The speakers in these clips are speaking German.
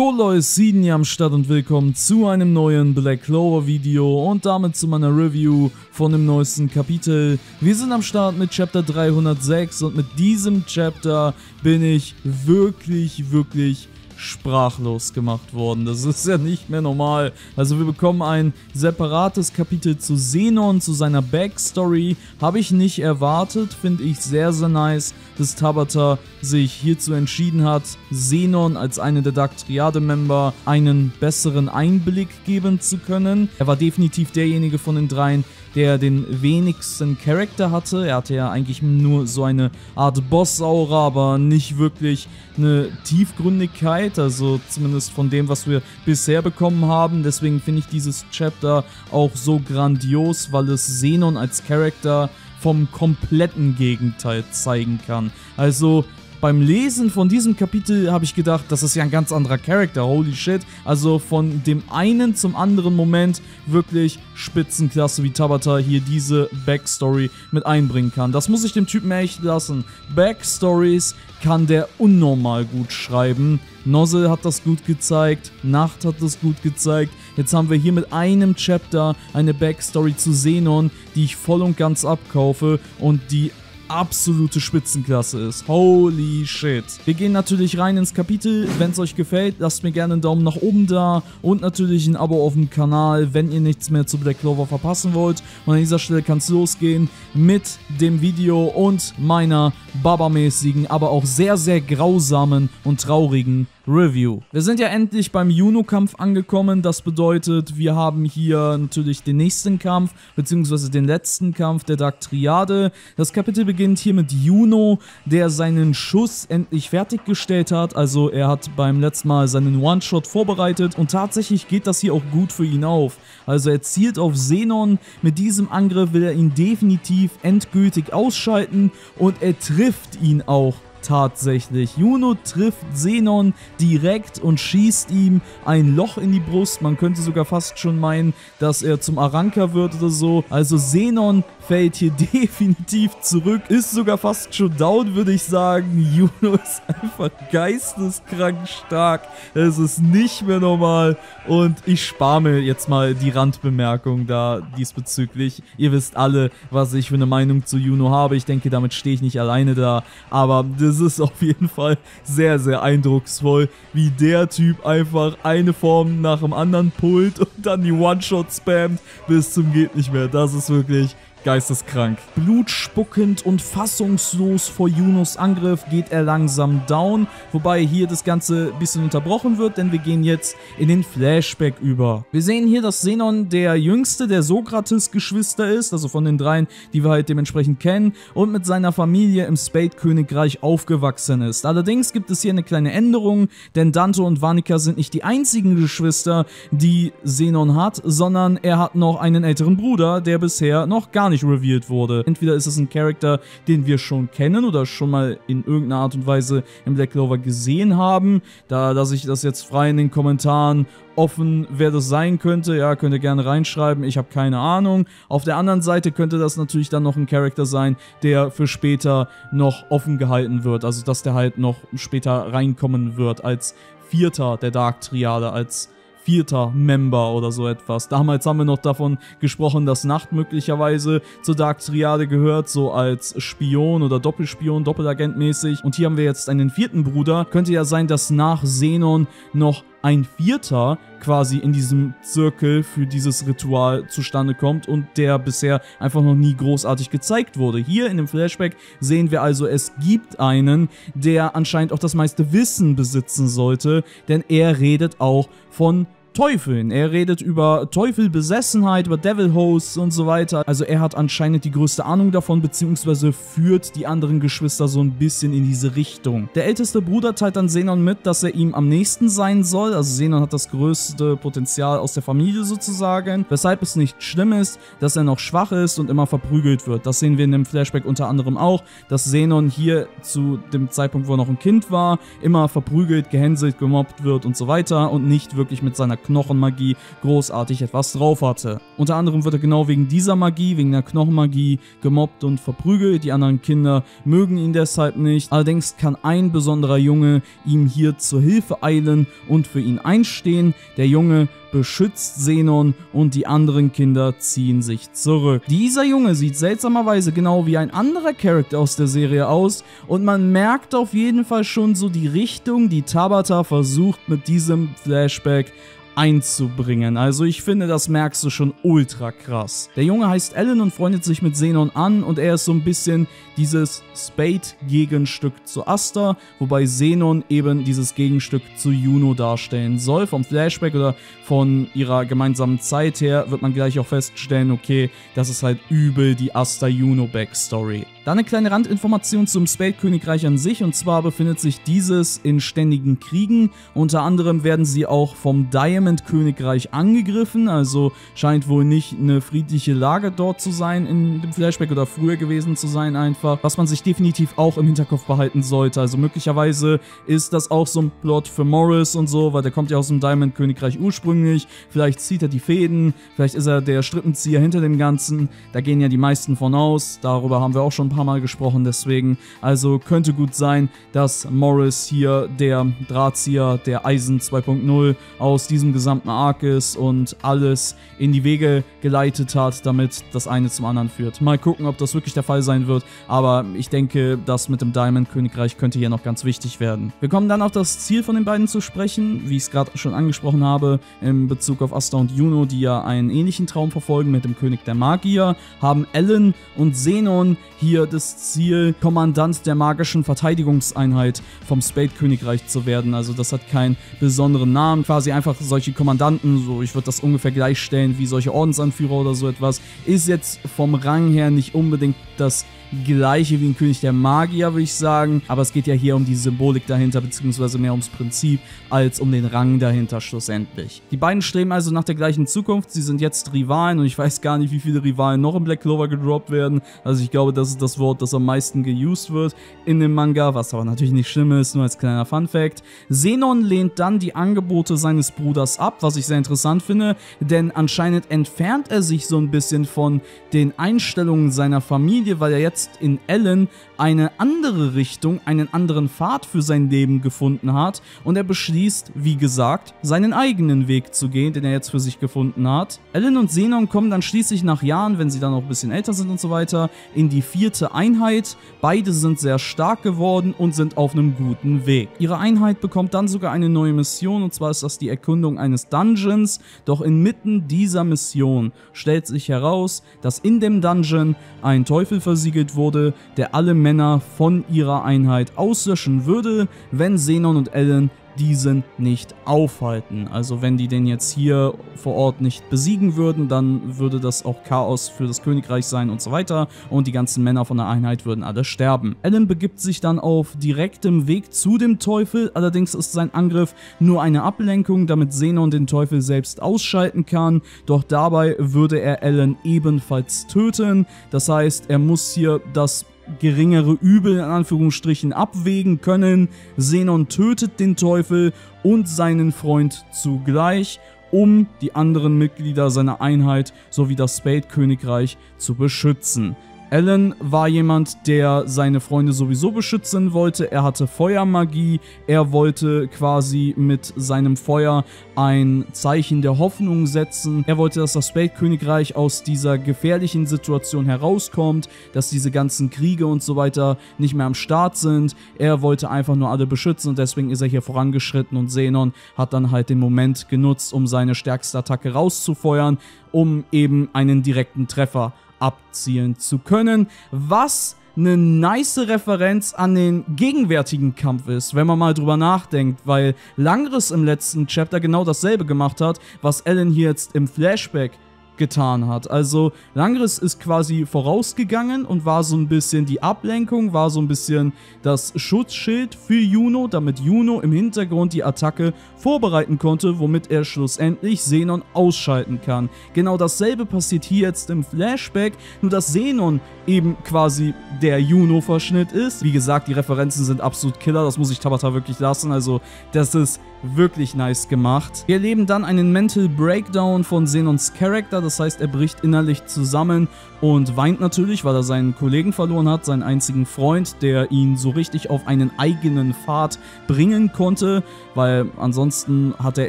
Jo Leute, Siden hier am Start und willkommen zu einem neuen Black Clover Video und damit zu meiner Review von dem neuesten Kapitel. Wir sind am Start mit Chapter 306 und mit diesem Chapter bin ich wirklich, wirklich sprachlos gemacht worden. Das ist ja nicht mehr normal. Also wir bekommen ein separates Kapitel zu Xenon, zu seiner Backstory. Habe ich nicht erwartet, finde ich sehr, sehr nice, dass Tabata sich hierzu entschieden hat, Xenon als eine der Dark Triade-Member einen besseren Einblick geben zu können. Er war definitiv derjenige von den dreien, der den wenigsten Charakter hatte. Er hatte ja eigentlich nur so eine Art Boss-Aura, aber nicht wirklich eine Tiefgründigkeit, also zumindest von dem, was wir bisher bekommen haben. Deswegen finde ich dieses Chapter auch so grandios, weil es Xenon als Charakter vom kompletten Gegenteil zeigen kann. Also beim Lesen von diesem Kapitel habe ich gedacht, das ist ja ein ganz anderer Charakter, holy shit. Also von dem einen zum anderen Moment wirklich Spitzenklasse, wie Tabata hier diese Backstory mit einbringen kann. Das muss ich dem Typen echt lassen. Backstories kann der unnormal gut schreiben. Nozzle hat das gut gezeigt, Nacht hat das gut gezeigt. Jetzt haben wir hier mit einem Chapter eine Backstory zu Xenon, die ich voll und ganz abkaufe und die absolute Spitzenklasse ist. Holy shit. Wir gehen natürlich rein ins Kapitel. Wenn es euch gefällt, lasst mir gerne einen Daumen nach oben da und natürlich ein Abo auf dem Kanal, wenn ihr nichts mehr zu Black Clover verpassen wollt. Und an dieser Stelle kann es losgehen mit dem Video und meiner Baba-mäßigen, aber auch sehr, sehr grausamen und traurigen Review. Wir sind ja endlich beim Juno-Kampf angekommen. Das bedeutet, wir haben hier natürlich den nächsten Kampf, beziehungsweise den letzten Kampf der Dark Triade. Das Kapitel beginnt hier mit Juno, der seinen Schuss endlich fertiggestellt hat. Also er hat beim letzten Mal seinen One-Shot vorbereitet und tatsächlich geht das hier auch gut für ihn auf. Also er zielt auf Xenon. Mit diesem Angriff will er ihn definitiv endgültig ausschalten und er trifft ihn auch tatsächlich. Juno trifft Xenon direkt und schießt ihm ein Loch in die Brust. Man könnte sogar fast schon meinen, dass er zum Aranka wird oder so. Also Xenon fällt hier definitiv zurück. Ist sogar fast schon down, würde ich sagen. Juno ist einfach geisteskrank stark. Es ist nicht mehr normal. Und ich spare mir jetzt mal die Randbemerkung da diesbezüglich. Ihr wisst alle, was ich für eine Meinung zu Juno habe. Ich denke, damit stehe ich nicht alleine da. Aber das ist auf jeden Fall sehr, sehr eindrucksvoll, wie der Typ einfach eine Form nach dem anderen pullt und dann die One-Shot spammt bis zum geht nicht mehr. Das ist wirklich Geisteskrank. Blutspuckend und fassungslos vor Junos Angriff geht er langsam down, wobei hier das Ganze ein bisschen unterbrochen wird, denn wir gehen jetzt in den Flashback über. Wir sehen hier, dass Xenon der jüngste der Sokrates-Geschwister ist, also von den dreien, die wir halt dementsprechend kennen, und mit seiner Familie im Spade-Königreich aufgewachsen ist. Allerdings gibt es hier eine kleine Änderung, denn Dante und Vanika sind nicht die einzigen Geschwister, die Xenon hat, sondern er hat noch einen älteren Bruder, der bisher noch gar nicht revealed wurde. Entweder ist es ein Charakter, den wir schon kennen oder schon mal in irgendeiner Art und Weise im Black Clover gesehen haben. Da lasse ich das jetzt frei in den Kommentaren offen, wer das sein könnte. Ja, könnt ihr gerne reinschreiben. Ich habe keine Ahnung. Auf der anderen Seite könnte das natürlich dann noch ein Charakter sein, der für später noch offen gehalten wird. Also, dass der halt noch später reinkommen wird als Vierter der Dark Triade, als vierter Member oder so etwas. Damals haben wir noch davon gesprochen, dass Nacht möglicherweise zur Dark Triade gehört, so als Spion oder Doppelspion, Doppelagent mäßig. Und hier haben wir jetzt einen vierten Bruder. Könnte ja sein, dass nach Xenon noch ein Vierter quasi in diesem Zirkel für dieses Ritual zustande kommt und der bisher einfach noch nie großartig gezeigt wurde. Hier in dem Flashback sehen wir also, es gibt einen, der anscheinend auch das meiste Wissen besitzen sollte, denn er redet auch von Teufeln. Er redet über Teufelbesessenheit, über Devil Hosts und so weiter. Also er hat anscheinend die größte Ahnung davon, beziehungsweise führt die anderen Geschwister so ein bisschen in diese Richtung. Der älteste Bruder teilt dann Xenon mit, dass er ihm am nächsten sein soll. Also Xenon hat das größte Potenzial aus der Familie sozusagen, weshalb es nicht schlimm ist, dass er noch schwach ist und immer verprügelt wird. Das sehen wir in dem Flashback unter anderem auch, dass Xenon hier zu dem Zeitpunkt, wo er noch ein Kind war, immer verprügelt, gehänselt, gemobbt wird und so weiter und nicht wirklich mit seiner Knochenmagie großartig etwas drauf hatte. Unter anderem wird er genau wegen dieser Magie, wegen der Knochenmagie gemobbt und verprügelt. Die anderen Kinder mögen ihn deshalb nicht. Allerdings kann ein besonderer Junge ihm hier zur Hilfe eilen und für ihn einstehen. Der Junge beschützt Zenon und die anderen Kinder ziehen sich zurück. Dieser Junge sieht seltsamerweise genau wie ein anderer Charakter aus der Serie aus und man merkt auf jeden Fall schon so die Richtung, die Tabata versucht mit diesem Flashback einzubringen. Also ich finde, das merkst du schon ultra krass. Der Junge heißt Alan und freundet sich mit Xenon an und er ist so ein bisschen dieses Spade-Gegenstück zu Asta, wobei Xenon eben dieses Gegenstück zu Juno darstellen soll. Vom Flashback oder von ihrer gemeinsamen Zeit her wird man gleich auch feststellen, okay, das ist halt übel die Asta-Juno-Backstory. Dann eine kleine Randinformation zum Spade-Königreich an sich und zwar befindet sich dieses in ständigen Kriegen. Unter anderem werden sie auch vom Diamond-Königreich angegriffen, also scheint wohl nicht eine friedliche Lage dort zu sein in dem Flashback oder früher gewesen zu sein einfach, was man sich definitiv auch im Hinterkopf behalten sollte. Also möglicherweise ist das auch so ein Plot für Morris und so, weil der kommt ja aus dem Diamond-Königreich ursprünglich. Vielleicht zieht er die Fäden, vielleicht ist er der Strippenzieher hinter dem Ganzen. Da gehen ja die meisten von aus, darüber haben wir auch schon ein paar Mal gesprochen, deswegen. Also könnte gut sein, dass Morris hier der Drahtzieher der Eisen 2.0 aus diesem gesamten Arc ist und alles in die Wege geleitet hat, damit das eine zum anderen führt. Mal gucken, ob das wirklich der Fall sein wird, aber ich denke, das mit dem Diamond-Königreich könnte hier noch ganz wichtig werden. Wir kommen dann auf das Ziel von den beiden zu sprechen, wie ich es gerade schon angesprochen habe, in Bezug auf Asta und Juno, die ja einen ähnlichen Traum verfolgen mit dem König der Magier, haben Ellen und Xenon hier das Ziel, Kommandant der magischen Verteidigungseinheit vom Spade-Königreich zu werden. Also das hat keinen besonderen Namen. Quasi einfach solche Kommandanten, so ich würde das ungefähr gleichstellen wie solche Ordensanführer oder so etwas, ist jetzt vom Rang her nicht unbedingt das gleiche wie ein König der Magier, würde ich sagen. Aber es geht ja hier um die Symbolik dahinter, beziehungsweise mehr ums Prinzip, als um den Rang dahinter schlussendlich. Die beiden streben also nach der gleichen Zukunft. Sie sind jetzt Rivalen und ich weiß gar nicht, wie viele Rivalen noch in Black Clover gedroppt werden. Also ich glaube, das ist das Wort, das am meisten geused wird in dem Manga, was aber natürlich nicht schlimm ist, nur als kleiner Fun Fact. Zenon lehnt dann die Angebote seines Bruders ab, was ich sehr interessant finde, denn anscheinend entfernt er sich so ein bisschen von den Einstellungen seiner Familie, weil er jetzt jetzt in Ellen eine andere Richtung, einen anderen Pfad für sein Leben gefunden hat und er beschließt, wie gesagt, seinen eigenen Weg zu gehen, den er jetzt für sich gefunden hat. Ellen und Xenon kommen dann schließlich nach Jahren, wenn sie dann auch ein bisschen älter sind und so weiter, in die vierte Einheit. Beide sind sehr stark geworden und sind auf einem guten Weg. Ihre Einheit bekommt dann sogar eine neue Mission und zwar ist das die Erkundung eines Dungeons, doch inmitten dieser Mission stellt sich heraus, dass in dem Dungeon ein Teufel versiegelt wurde, der alle Männer von ihrer Einheit auslöschen würde, wenn Xenon und Ellen diesen nicht aufhalten. Also wenn die den jetzt hier vor Ort nicht besiegen würden, dann würde das auch Chaos für das Königreich sein und so weiter und die ganzen Männer von der Einheit würden alle sterben. Ellen begibt sich dann auf direktem Weg zu dem Teufel, allerdings ist sein Angriff nur eine Ablenkung, damit Xenon den Teufel selbst ausschalten kann, doch dabei würde er Ellen ebenfalls töten. Das heißt, er muss hier das geringere Übel in Anführungsstrichen abwägen können. Xenon tötet den Teufel und seinen Freund zugleich, um die anderen Mitglieder seiner Einheit sowie das Spade-Königreich zu beschützen. Alan war jemand, der seine Freunde sowieso beschützen wollte. Er hatte Feuermagie. Er wollte quasi mit seinem Feuer ein Zeichen der Hoffnung setzen. Er wollte, dass das Spade-Königreich aus dieser gefährlichen Situation herauskommt, dass diese ganzen Kriege und so weiter nicht mehr am Start sind. Er wollte einfach nur alle beschützen und deswegen ist er hier vorangeschritten und Xenon hat dann halt den Moment genutzt, um seine stärkste Attacke rauszufeuern, um eben einen direkten Treffer abzielen zu können, was eine nice Referenz an den gegenwärtigen Kampf ist, wenn man mal drüber nachdenkt, weil Langris im letzten Chapter genau dasselbe gemacht hat, was Ellen hier jetzt im Flashback getan hat. Also Langris ist quasi vorausgegangen und war so ein bisschen die Ablenkung, war so ein bisschen das Schutzschild für Juno, damit Juno im Hintergrund die Attacke vorbereiten konnte, womit er schlussendlich Xenon ausschalten kann. Genau dasselbe passiert hier jetzt im Flashback, nur dass Xenon eben quasi der Juno-Verschnitt ist. Wie gesagt, die Referenzen sind absolut killer, das muss ich Tabata wirklich lassen, also das ist wirklich nice gemacht. Wir erleben dann einen Mental Breakdown von Xenons Charakter, das heißt, er bricht innerlich zusammen und weint natürlich, weil er seinen Kollegen verloren hat, seinen einzigen Freund, der ihn so richtig auf einen eigenen Pfad bringen konnte, weil ansonsten hat er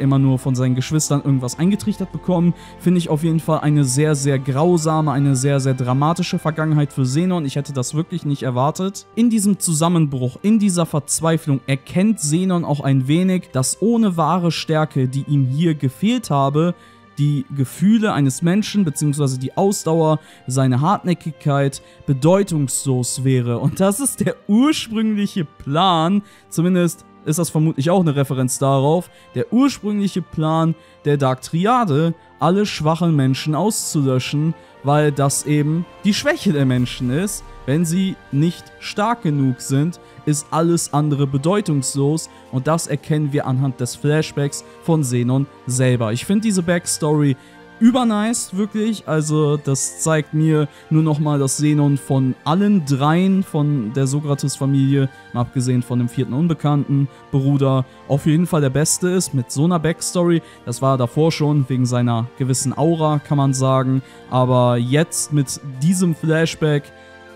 immer nur von seinen Geschwistern irgendwas eingetrichtert bekommen. Finde ich auf jeden Fall eine sehr, sehr grausame, eine sehr, sehr dramatische Vergangenheit für Xenon. Ich hätte das wirklich nicht erwartet. In diesem Zusammenbruch, in dieser Verzweiflung erkennt Xenon auch ein wenig, dass ohne wahre Stärke, die ihm hier gefehlt habe, die Gefühle eines Menschen bzw. die Ausdauer, seine Hartnäckigkeit bedeutungslos wäre. Und das ist der ursprüngliche Plan, zumindest ist das vermutlich auch eine Referenz darauf, der ursprüngliche Plan der Dark Triade, alle schwachen Menschen auszulöschen, weil das eben die Schwäche der Menschen ist. Wenn sie nicht stark genug sind, ist alles andere bedeutungslos und das erkennen wir anhand des Flashbacks von Xenon selber. Ich finde diese Backstory übernice, wirklich. Also das zeigt mir nur nochmal, dass Xenon von allen dreien von der Sokrates-Familie, abgesehen von dem vierten unbekannten Bruder, auf jeden Fall der Beste ist mit so einer Backstory. Das war davor schon wegen seiner gewissen Aura, kann man sagen. Aber jetzt mit diesem Flashback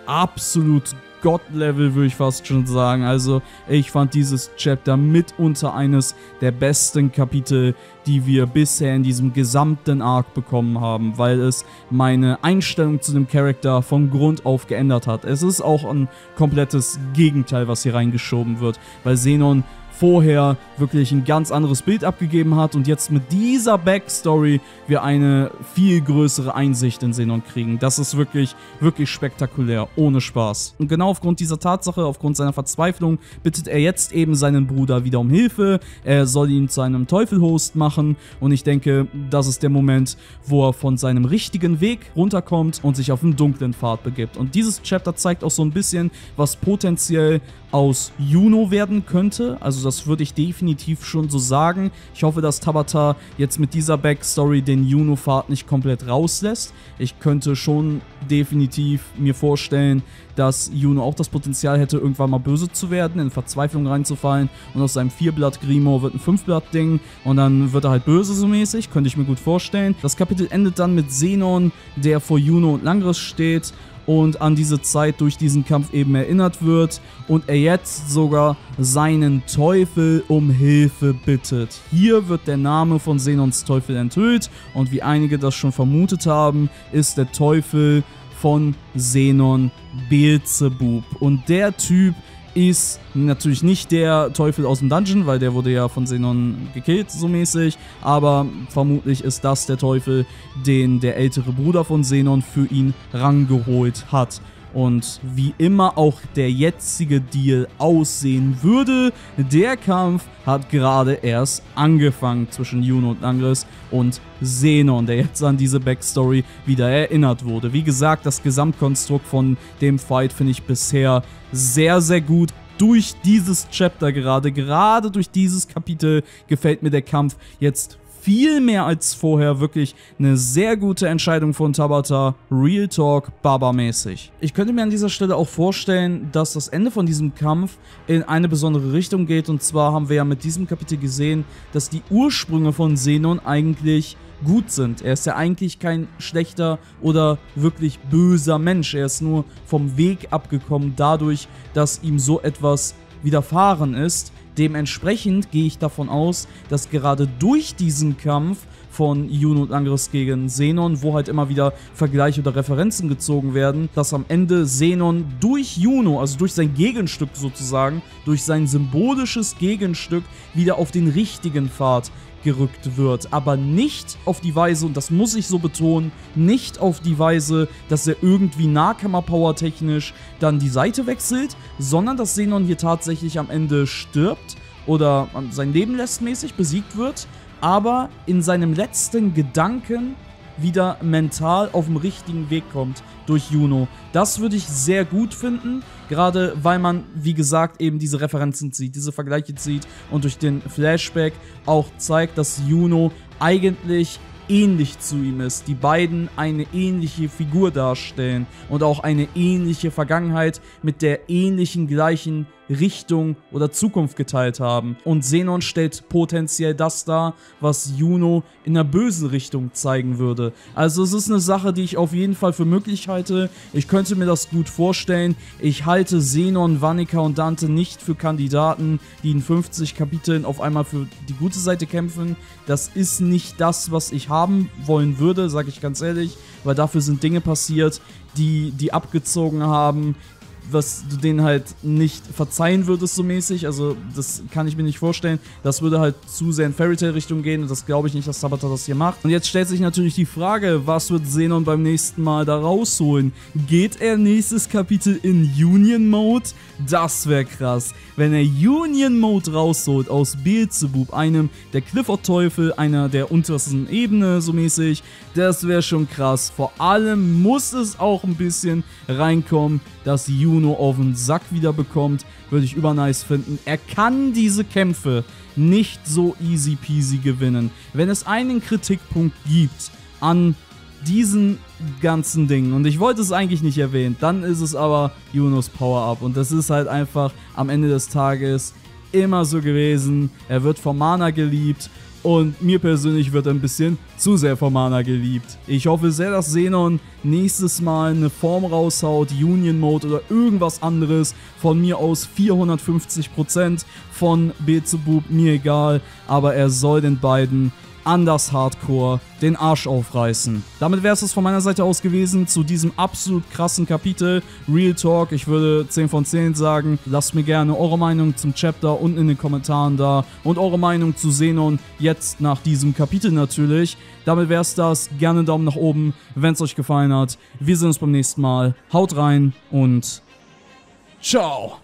absolut God-Level, würde ich fast schon sagen. Also ich fand dieses Chapter mitunter eines der besten Kapitel, die wir bisher in diesem gesamten Arc bekommen haben, weil es meine Einstellung zu dem Charakter von Grund auf geändert hat. Es ist auch ein komplettes Gegenteil, was hier reingeschoben wird, weil Xenon vorher wirklich ein ganz anderes Bild abgegeben hat und jetzt mit dieser Backstory wir eine viel größere Einsicht in Xenon kriegen. Das ist wirklich, wirklich spektakulär, ohne Spaß. Und genau aufgrund dieser Tatsache, aufgrund seiner Verzweiflung, bittet er jetzt eben seinen Bruder wieder um Hilfe. Er soll ihn zu einem Teufelhost machen und ich denke, das ist der Moment, wo er von seinem richtigen Weg runterkommt und sich auf einen dunklen Pfad begibt. Und dieses Chapter zeigt auch so ein bisschen, was potenziell aus Juno werden könnte. Also das würde ich definitiv schon so sagen. Ich hoffe, dass Tabata jetzt mit dieser Backstory den Juno-Pfad nicht komplett rauslässt. Ich könnte schon definitiv mir vorstellen, dass Juno auch das Potenzial hätte, irgendwann mal böse zu werden, in Verzweiflung reinzufallen und aus seinem Vierblatt-Grimo wird ein Fünfblatt-Ding und dann wird er halt böse so mäßig, könnte ich mir gut vorstellen. Das Kapitel endet dann mit Xenon, der vor Juno und Langris steht und an diese Zeit durch diesen Kampf eben erinnert wird und er jetzt sogar seinen Teufel um Hilfe bittet. Hier wird der Name von Xenons Teufel enthüllt und wie einige das schon vermutet haben, ist der Teufel von Xenon Beelzebub und der Typ ist natürlich nicht der Teufel aus dem Dungeon, weil der wurde ja von Xenon gekillt, so mäßig. Aber vermutlich ist das der Teufel, den der ältere Bruder von Xenon für ihn rangeholt hat. Und wie immer auch der jetzige Deal aussehen würde, der Kampf hat gerade erst angefangen zwischen Juno und Langris und Xenon, der jetzt an diese Backstory wieder erinnert wurde. Wie gesagt, das Gesamtkonstrukt von dem Fight finde ich bisher sehr, sehr gut durch dieses Chapter gerade, gerade durch dieses Kapitel gefällt mir der Kampf jetzt viel mehr als vorher wirklich eine sehr gute Entscheidung von Tabata. Real Talk, Baba-mäßig. Ich könnte mir an dieser Stelle auch vorstellen, dass das Ende von diesem Kampf in eine besondere Richtung geht. Und zwar haben wir ja mit diesem Kapitel gesehen, dass die Ursprünge von Xenon eigentlich gut sind. Er ist ja eigentlich kein schlechter oder wirklich böser Mensch. Er ist nur vom Weg abgekommen dadurch, dass ihm so etwas widerfahren ist. Dementsprechend gehe ich davon aus, dass gerade durch diesen Kampf von Juno und Angriff gegen Xenon, wo halt immer wieder Vergleiche oder Referenzen gezogen werden, dass am Ende Xenon durch Juno, also durch sein Gegenstück sozusagen, durch sein symbolisches Gegenstück wieder auf den richtigen Pfad gerückt wird, aber nicht auf die Weise, und das muss ich so betonen, nicht auf die Weise, dass er irgendwie Nahkammer-Power technisch dann die Seite wechselt, sondern dass Xenon hier tatsächlich am Ende stirbt oder sein Leben lässt mäßig besiegt wird, aber in seinem letzten Gedanken wieder mental auf dem richtigen Weg kommt durch Juno. Das würde ich sehr gut finden, gerade weil man, wie gesagt, eben diese Referenzen zieht, diese Vergleiche zieht und durch den Flashback auch zeigt, dass Juno eigentlich ähnlich zu ihm ist. Die beiden eine ähnliche Figur darstellen und auch eine ähnliche Vergangenheit mit der ähnlichen gleichen Richtung oder Zukunft geteilt haben. Und Xenon stellt potenziell das dar, was Juno in der bösen Richtung zeigen würde. Also es ist eine Sache, die ich auf jeden Fall für möglich halte. Ich könnte mir das gut vorstellen. Ich halte Xenon, Vanica und Dante nicht für Kandidaten, die in 50 Kapiteln auf einmal für die gute Seite kämpfen. Das ist nicht das, was ich haben wollen würde, sage ich ganz ehrlich, weil dafür sind Dinge passiert, die die abgezogen haben, was du denen halt nicht verzeihen würdest so mäßig. Also das kann ich mir nicht vorstellen. Das würde halt zu sehr in Fairy Tail Richtung gehen und das glaube ich nicht, dass Tabata das hier macht. Und jetzt stellt sich natürlich die Frage, was wird Xenon beim nächsten Mal da rausholen? Geht er nächstes Kapitel in Union Mode? Das wäre krass. Wenn er Union Mode rausholt aus Beelzebub, einem der Clifford-Teufel, einer der untersten Ebene so mäßig, das wäre schon krass. Vor allem muss es auch ein bisschen reinkommen, dass Juno auf den Sack wieder bekommt. Würde ich übernice finden. Er kann diese Kämpfe nicht so easy peasy gewinnen. Wenn es einen Kritikpunkt gibt an diesen ganzen Dingen, und ich wollte es eigentlich nicht erwähnen, dann ist es aber Junos Power-Up. Und das ist halt einfach am Ende des Tages immer so gewesen. Er wird vom Mana geliebt und mir persönlich wird ein bisschen zu sehr vom Mana geliebt. Ich hoffe sehr, dass Xenon nächstes Mal eine Form raushaut, Union Mode oder irgendwas anderes. Von mir aus 450% von Beelzebub, mir egal. Aber er soll den beiden anders Hardcore den Arsch aufreißen. Damit wäre es von meiner Seite aus gewesen zu diesem absolut krassen Kapitel. Real Talk, ich würde 10 von 10 sagen. Lasst mir gerne eure Meinung zum Chapter unten in den Kommentaren da und eure Meinung zu Xenon jetzt nach diesem Kapitel natürlich. Damit wäre es das. Gerne einen Daumen nach oben, wenn es euch gefallen hat. Wir sehen uns beim nächsten Mal. Haut rein und ciao!